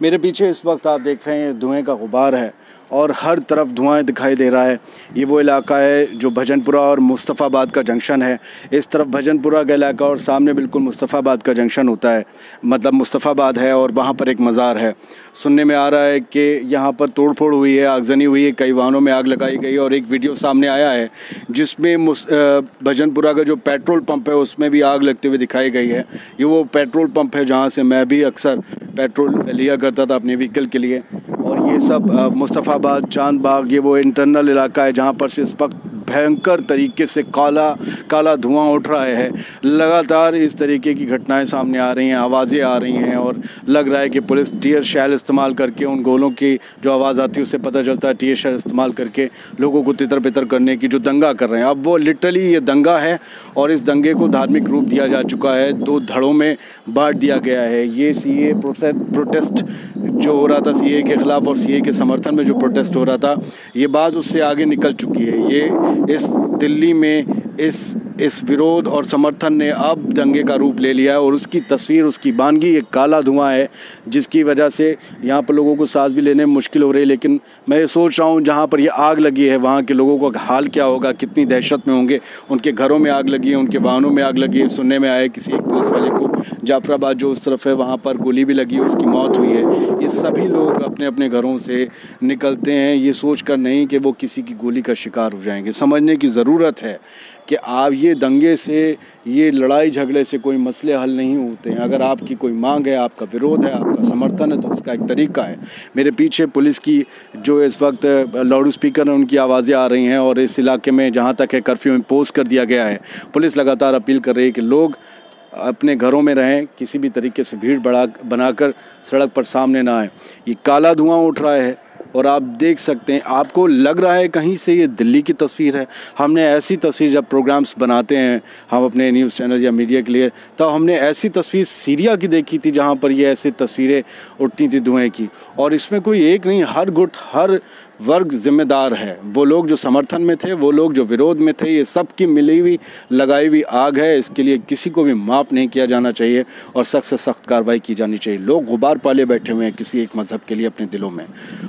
میرے پیچھے اس وقت آپ دیکھ رہے ہیں دھوئیں کا غبار ہے۔ اور ہر طرف دھوئیں دکھائی دے رہا ہے۔ یہ وہ علاقہ ہے جو بھجن پورہ اور مصطفیٰ آباد کا جنکشن ہے۔ اس طرف بھجن پورہ کا علاقہ اور سامنے بالکل مصطفیٰ آباد کا جنکشن ہوتا ہے۔ مطلب مصطفیٰ آباد ہے اور وہاں پر ایک مزار ہے۔ سننے میں آ رہا ہے کہ یہاں پر توڑ پھوڑ ہوئی ہے آگزنی ہوئی ہے، کئی واہنوں میں آگ لگائی گئی اور ایک ویڈیو سامنے آیا ہے جس میں بھجن پورہ کا جو پیٹرول پمپ ہے، اس میں بھی آگ لگتے ہوئے دکھائی گئی ہے۔ یہ وہ پیٹرول پمپ ہے جہاں سے میں بھی اکثر پیٹرول لیا کرتا تھا اپنے وہیکل کے لیے۔ اور یہ سب مصطفیٰ آباد، چاند باغ، یہ وہ انٹرنل علاقہ ہے جہاں پر سے اس وقت بھینکر طریقے سے کالا کالا دھواں اٹھ رہا ہے۔ لگاتار اس طریقے کی گھٹنائیں سامنے آ رہی ہیں، آوازیں آ رہی ہیں اور لگ رہا ہے کہ پولیس ٹیئر شیل استعمال کر کے ان گولوں کی جو آواز آتی ہے، اس سے پتہ چلتا ہے ٹیئر شیل استعمال کر کے لوگوں کو تتر پتر کرنے کی جو دنگا کر رہے ہیں۔ اب وہ لٹرلی یہ دنگا ہے اور اس دنگے کو دھارمک روپ دیا جا چکا ہے۔ دو دھڑوں میں بانٹ دیا گیا ہے۔ یہ سی اے پروٹیسٹ جو ہو رہا تھا، سی اے کے خلاف اور سی اے کے سمرتھن میں جو پروٹیسٹ ہو رہا تھا، یہ بات اس سے آگے نکل چکی ہے۔ یہ اس دلی میں اس اس ورودھ اور سمرتھن نے اب دنگے کا روپ لے لیا ہے اور اس کی تصویر، اس کی بانگی ایک کالا دھواں ہے، جس کی وجہ سے یہاں پر لوگوں کو سانس بھی لینے میں مشکل ہو رہی ہے۔ لیکن میں یہ سوچ رہا ہوں، جہاں پر یہ آگ لگی ہے، وہاں کے لوگوں کا حال کیا ہوگا؟ کتنی دہشت میں ہوں گے؟ ان کے گھروں میں آگ لگی ہے، ان کے واہنوں میں آگ لگی ہے۔ سننے میں آئے کسی ایک پولیس والے کو، جعفر آباد جو اس طرف ہے، وہاں پر گولی بھی لگی اس کی موت ہوئی ہے۔ یہ سبھی لوگ اپنے اپنے گھروں سے نکلتے ہیں۔ یہ سوچ کر نہیں کہ وہ کسی کی گولی کا شکار ہو جائیں گے۔ سمجھنے کی ضرورت ہے کہ آپ یہ دنگے سے، یہ لڑائی جھگڑے سے کوئی مسئلے حل نہیں ہوتے ہیں۔ اگر آپ کی کوئی مانگ ہے، آپ کا ورودھ ہے، آپ کا سمرتھن ہے، تو اس کا ایک طریقہ ہے۔ میرے پیچھے پولیس کی جو اس وقت لاؤڈ اسپیکر ہیں، ان کی آوازیں آ رہی ہیں اور اس علاقے میں جہاں تک ہے کرفیو امپوز کر دیا گیا ہے۔ پولیس لگاتار اپیل کر رہی ہے کہ لوگ اپنے گھروں میں رہیں، کسی بھی طریقے سے بھیڑ بڑھا بنا کر سڑک پر سامنے نہ آئیں۔ یہ کالا دھواں اٹھ رہا ہے۔ اور آپ دیکھ سکتے ہیں، آپ کو لگ رہا ہے کہیں سے یہ دلی کی تصویر ہے۔ ہم نے ایسی تصویر جب پروگرامز بناتے ہیں، ہم اپنے نیوز چینل یا میڈیا کے لیے، تو ہم نے ایسی تصویر سیریا کی دیکھی تھی جہاں پر یہ ایسی تصویریں اٹھتی تھیں دھوئیں کی۔ اور اس میں کوئی ایک نہیں، ہر گٹ ہر ورگ ذمہ دار ہے۔ وہ لوگ جو سمرتھن میں تھے، وہ لوگ جو ورودھ میں تھے، یہ سب کی ملی ہوئی، لگائی ہوئی آگ ہے۔ اس کے لیے کسی کو بھی معاف نہیں کیا جانا چاہیے اور سخت سے سخت کارروائی کی جانی چاہیے۔ لوگ غبار پالے بیٹھے ہوئے ہیں کسی ایک مذہب کے لیے اپنے دلوں میں۔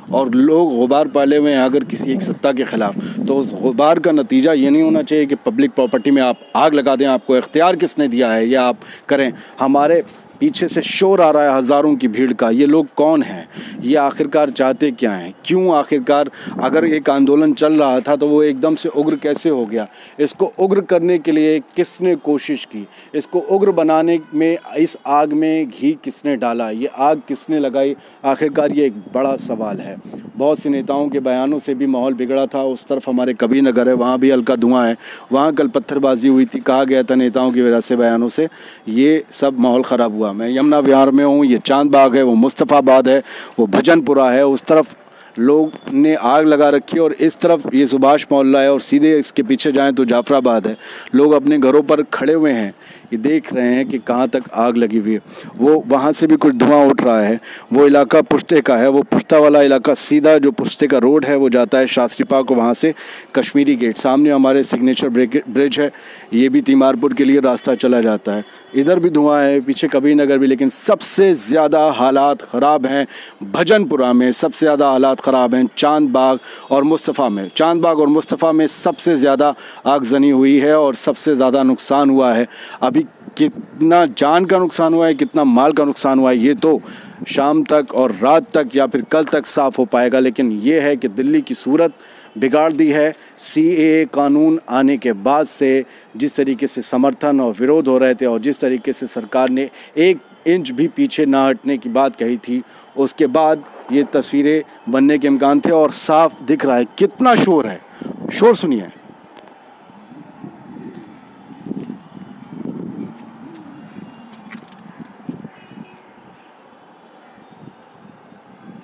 اور لوگ غبار پالے ہوئے ہیں اگر کسی ایک سطح کے خلاف۔ تو اس غبار کا نتیجہ یہ نہیں ہونا چاہیے کہ پبلک پراپرٹی میں آپ آگ لگا دیں، آپ کو اختیار کس نے دیا ہے، یا آپ کریں۔ ہمارے پیچھے سے شور آ رہا ہے ہزاروں کی بھیڑ کا، یہ لوگ کون ہیں؟ یہ آخرکار چاہتے کیا ہیں؟ کیوں آخرکار اگر ایک آندولن چل رہا تھا تو وہ ایک دم سے اگر کیسے ہو گیا؟ اس کو اگر کرنے کے لیے کس نے کوشش کی؟ اس کو اگر بنانے میں، اس آگ میں گھی کس نے ڈالا؟ یہ آگ کس نے لگائی؟ آخرکار یہ ایک بڑا سوال ہے۔ بہت سے نیتاؤں کے بیانوں سے بھی ماحول بگڑا تھا۔ اس طرف ہمارے کبھی نگر ہے، وہاں بھی ہلکا دھواں ہے۔ وہاں کل پتھر بازی ہوئی تھی، کہا گیا تھا نیتاؤں کی وجہ سے بیانوں سے۔ یہ سب ماحول خراب ہوا۔ میں یمنا وہار میں ہوں، یہ چاند باغ ہے، وہ مصطفیٰ آباد ہے، وہ بھجن پورہ ہے۔ اس طرف لوگ نے آگ لگا رکھی ہے اور اس طرف یہ سبھاش محلہ ہے اور سیدھے اس کے پیچھے جائیں تو جعفر آباد ہے۔ لوگ اپنے گھروں پر کھڑے ہوئے ہیں۔ یہ دیکھ رہے ہیں کہ کہاں تک آگ لگی ہوئی ہے۔ وہ وہاں سے بھی کچھ دھواں اٹھ رہا ہے۔ وہ علاقہ پشتے کا ہے۔ وہ پشتہ والا علاقہ سیدھا جو پشتے کا روڈ ہے، وہ جاتا ہے شاستری پاک وہاں سے کشمیری گیٹ۔ سامنے ہمارے سگنیچر برج ہے۔ یہ بھی تیمار پور کے لیے راستہ چلا جاتا ہے۔ ادھر بھی دھواں ہے، پیچھے کبھی نگر بھی، لیکن سب سے زیادہ حالات خراب ہیں بھجن پورہ میں۔ سب سے زیادہ حالات خراب ہیں چاند باغ اور مصطفیٰ میں۔ چاند باغ اور مصطفیٰ میں سب سے زیادہ آگزنی ہوئی ہے اور سب سے زیادہ نقصان ہوا ہے۔ ابھی کتنا جان کا نقصان ہوا ہے، کتنا مال کا نقصان ہوا ہے، یہ تو شام تک اور رات تک یا پھر کل تک صاف ہو پائے گا۔ لیکن یہ ہے کہ دلی کی صورت بگاڑ دی ہے۔ سی اے قانون آنے کے بعد سے جس طریقے سے سمرتھن اور ورودھ ہو رہے تھے اور جس طریقے سے سرکار نے ایک انچ بھی پیچھے نہ ہٹنے کی بات کہی تھی، اس کے بعد یہ تصویریں بننے کے امکان تھے اور صاف دکھ رہا ہے۔ کتنا شور ہے۔ شور سنیے۔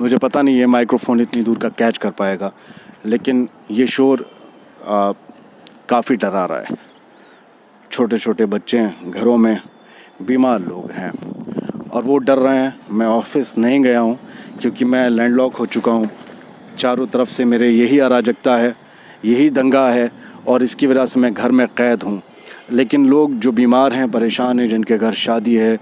مجھے پتہ نہیں ہے مائکرو فون اتنی دور کا کیچ کر پائے گا، لیکن یہ شور کافی ڈرا رہا ہے۔ چھوٹے چھوٹے بچے ہیں، گھروں میں بیمار لوگ ہیں۔ اور وہ ڈر رہے ہیں، میں آفس نہیں گیا ہوں، کیونکہ میں لینڈ لاک ہو چکا ہوں۔ چاروں طرف سے میرے یہی اراجکتا ہے، یہی دنگا ہے، اور اس کی وجہ سے میں گھر میں قید ہوں۔ لیکن لوگ جو بیمار ہیں، پریشان ہیں، جن کے گھر شادی ہے،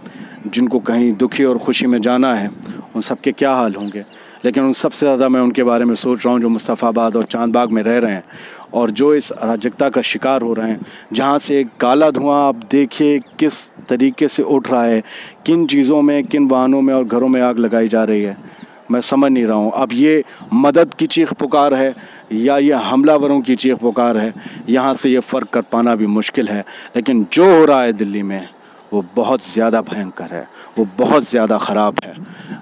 جن کو کہیں دکھی اور خوشی میں جانا ہے ان سب کے کیا حال ہوں گے؟ لیکن ان سب سے زیادہ میں ان کے بارے میں سوچ رہا ہوں جو مصطفیٰ آباد اور چاند باغ میں رہ رہے ہیں اور جو اس اراجکتا کا شکار ہو رہے ہیں، جہاں سے کالا دھواں آپ دیکھیے کس طریقے سے اٹھ رہا ہے، کن چیزوں میں، کن واہنوں میں اور گھروں میں آگ لگائی جا رہی ہے۔ میں سمجھ نہیں رہا ہوں۔ اب یہ مدد کی چیخ پکار ہے یا یہ حملہ وروں کی چیخ پکار ہے؟ یہاں سے یہ فرق کر پانا بھی مشکل ہے۔ لیکن جو ہو رہا ہے دلی میں وہ بہت زیادہ بھینکر ہے، وہ بہت زیادہ خراب ہے۔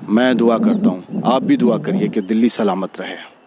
میں دعا کرتا ہوں، آپ بھی دعا کریے کہ دلی سلامت رہے۔